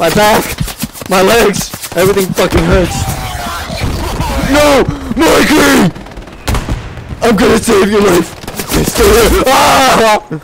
My back! My legs! Everything fucking hurts! No! Mikey! I'm gonna save your life! Stay! Ah!